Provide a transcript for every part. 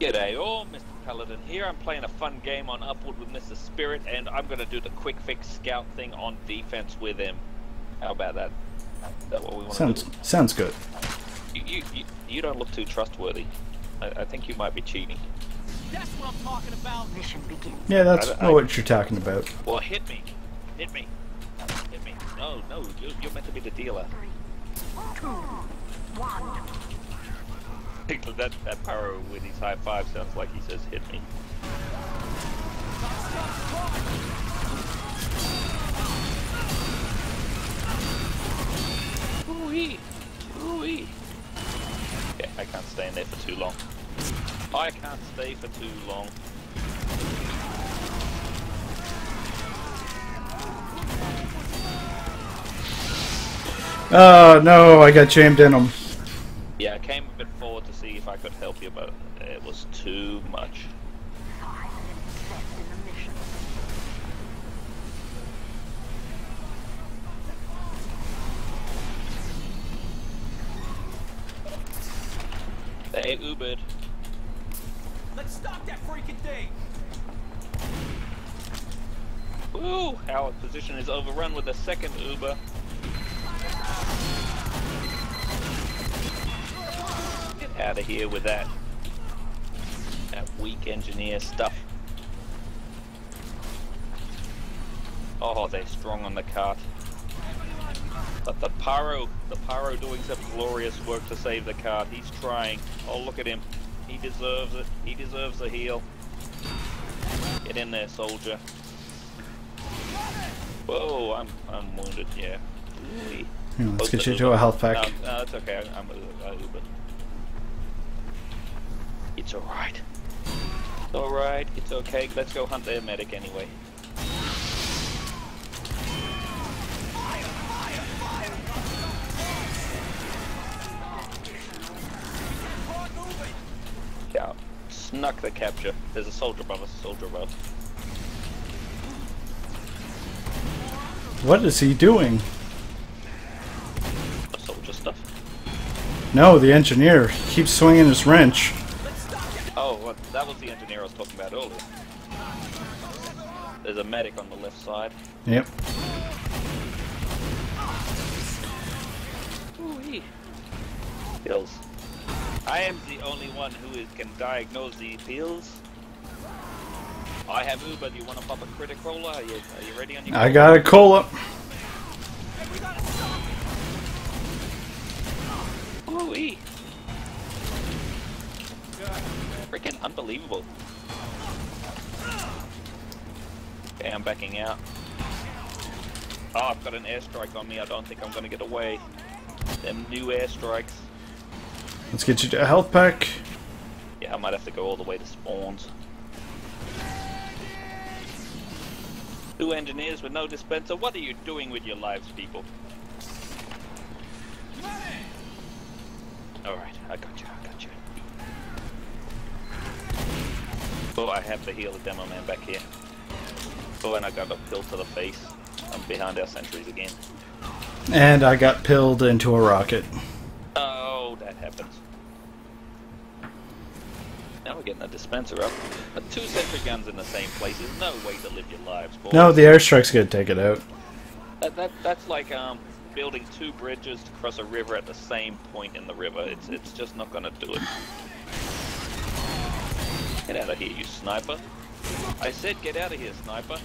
G'day all, Mr. Paladin here. I'm playing a fun game on Upward with Mr. Spirit, and I'm going to do the quick fix scout thing on defense with him. How about that? Is that what we want Sounds to do? sounds good. You, you, you, you don't look too trustworthy. I, I think you might be cheating. That's what I'm talking about. Mission begins. Yeah, that's I- I- what you're talking about. Well, hit me. Hit me. Hit me. No, no, you're, you're meant to be the dealer. Two, one. That, that Pyro with his high five sounds like he says hit me. Ooh-wee. Ooh-wee. Yeah, I can't stay in there for too long. I can't stay for too long. Oh no, I got jammed in them. Yeah, I came a bit forward to see if I could help you, but it was too much. Five minutes left in the mission. They Ubered. Let's stop that freaking thing. Ooh, our position is overrun with a second Uber. Out of here with that. That weak engineer stuff. Oh, they're strong on the cart. But the Pyro, the Pyro doing some glorious work to save the cart. He's trying. Oh, look at him. He deserves it. He deserves a heal. Get in there, soldier. Whoa, I'm I'm wounded. Yeah. Ooh-wee. Let's get you to a health pack. No, no, it's okay. I- I'm a, a Uber. It's alright. It's alright. It's okay. Let's go hunt their medic anyway. Yeah. Snuck the capture. There's a soldier above us. A soldier above. What is he doing? Soldier stuff. No, the engineer he keeps swinging his wrench. Oh, well, that was the engineer I was talking about earlier. There's a medic on the left side. Yep. Ooh-wee. Pills. I am the only one who is, can diagnose the pills. I have Uber. Do you want to pop a critical? Are you, are you ready on your I got a cola. Ooh-wee. Freaking unbelievable. Okay, I'm backing out. Oh, I've got an airstrike on me. I don't think I'm gonna get away. Them new airstrikes. Let's get you to a health pack. Yeah, I might have to go all the way to spawns. Two engineers with no dispenser. What are you doing with your lives, people? Alright, I got you, I got you. Oh, I have to heal the demo man back here. Oh, and I got a pill to the face. I'm behind our sentries again. And I got pilled into a rocket. Oh, that happens. Now we're getting a dispenser up. But two sentry guns in the same place is no way to live your lives, boys. No, the airstrike's gonna take it out. That, that, that's like um, building two bridges to cross a river at the same point in the river. It's, it's just not gonna do it. Get out of here, you sniper. I said get out of here, sniper.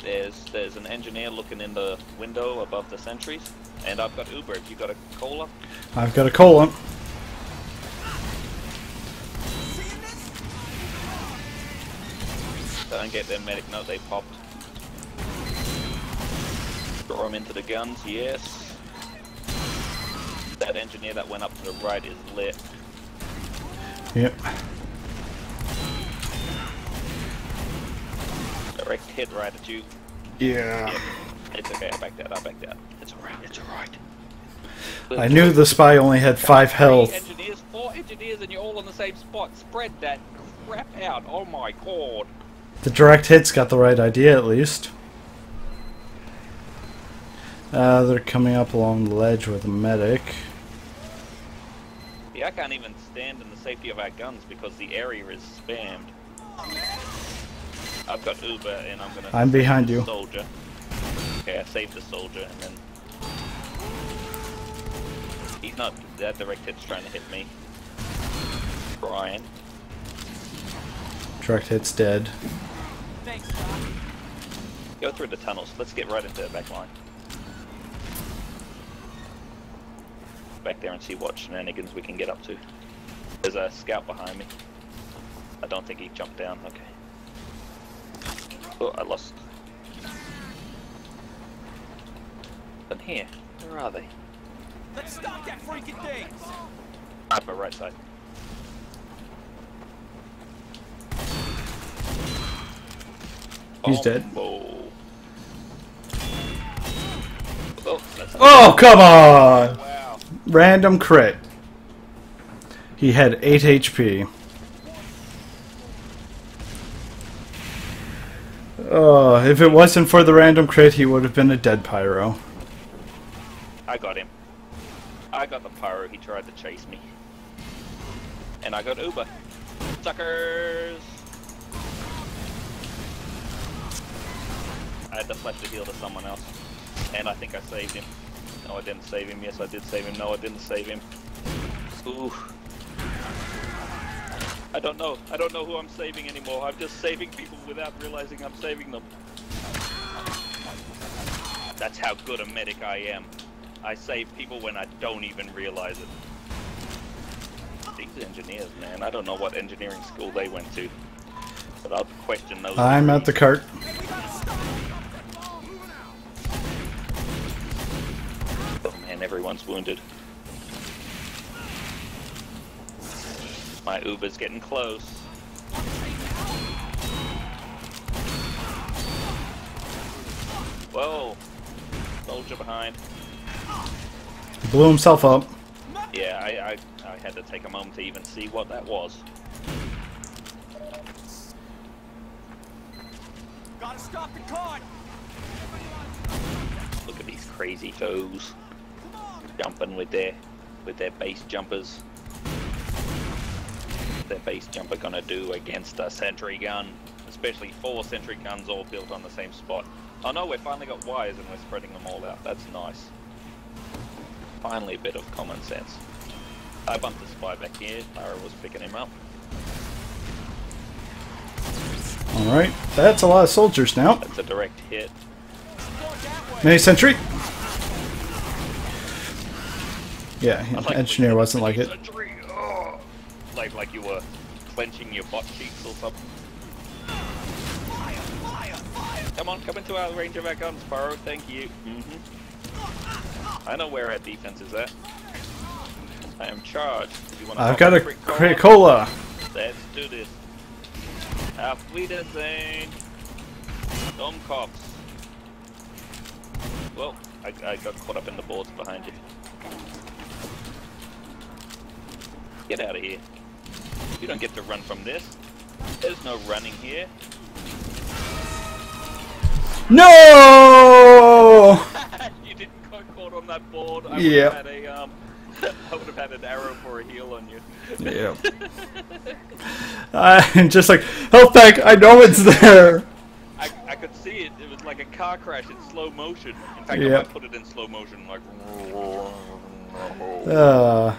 There's there's an engineer looking in the window above the sentries, and I've got Uber. Have you got a cola? I've got a cola. Don't get their medic. No, they popped. Throw them into the guns. Yes. That engineer that went up to the right is lit. Yep. Direct hit right at you. Yeah. Yep. It's okay. I backed out. I backed out. It's alright. It's alright. I knew the spy only had five Three health. engineers, four engineers, and you're all in the same spot. Spread that crap out. Oh my god. The direct hits got the right idea at least. Uh, they're coming up along the ledge with a medic. I can't even stand in the safety of our guns because the area is spammed. I've got Uber and I'm gonna. I'm behind you. Soldier. Okay, I saved the soldier and then. He's not. That direct hit's trying to hit me. Brian. Direct hit's dead. Thanks. Go through the tunnels. Let's get right into the back line. Back there and see what shenanigans we can get up to. There's a scout behind me. I don't think he jumped down. Okay. Oh, I lost. But here, where are they? Let's stop that freaking thing. Ah, Upper right side. He's Oh, dead. Oh. Oh, that's Oh, come on! Random crit. He had 8 HP. Oh, uh, if it wasn't for the random crit, he would have been a dead pyro. I got him. I got the pyro. He tried to chase me. And I got Uber. Suckers! I had to flash the heal to someone else. And I think I saved him. No, I didn't save him. Yes, I did save him. No, I didn't save him. Ooh. I don't know. I don't know who I'm saving anymore. I'm just saving people without realizing I'm saving them. That's how good a medic I am. I save people when I don't even realize it. These engineers, man, I don't know what engineering school they went to. But I'll question those. I'm at the cart. Everyone's wounded. My Uber's getting close. Whoa! Soldier behind. Blew himself up. Yeah, I, I, I had to take a moment to even see what that was. Gotta stop the cart. Look at these crazy foes jumping with their with their base jumpers. Their base jumper gonna do against a sentry gun? Especially four sentry guns all built on the same spot. Oh no, we've finally got wires and we're spreading them all out. That's nice. Finally a bit of common sense. I bumped the spy back here. Lara was picking him up. Alright, that's a lot of soldiers now. That's a direct hit. Mini sentry. Yeah, like engineer wasn't like it. Oh. Like like you were clenching your butt cheeks or something. Fire, fire, fire. Come on, come into our range of our guns, Burrow. Thank you. hmm I know where our defense is at. I am charged. I've got a quick crit cola? cola. Let's do this. Auf Wiedersehen. Dumb cops. Well, I, I got caught up in the boards behind you. Get out of here. You don't get to run from this. There's no running here. No! you didn't got caught on that board. I Yeah. would have had a um I would have had an arrow for a heal on you. Yeah. I'm just like, help back, I know it's there. I, I could see it. It was like a car crash in slow motion. In fact, I put it in slow motion, like. Uh,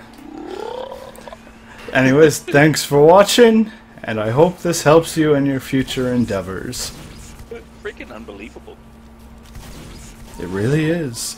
anyways, thanks for watching, and I hope this helps you in your future endeavors. Freaking unbelievable. It really is.